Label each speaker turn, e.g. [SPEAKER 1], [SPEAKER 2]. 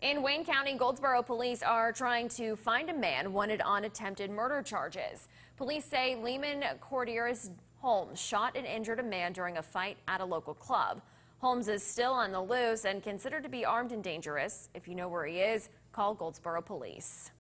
[SPEAKER 1] In Wayne County, Goldsboro police are trying to find a man wanted on attempted murder charges. Police say Lehman Cordieris Holmes shot and injured a man during a fight at a local club. Holmes is still on the loose and considered to be armed and dangerous. If you know where he is, call Goldsboro Police.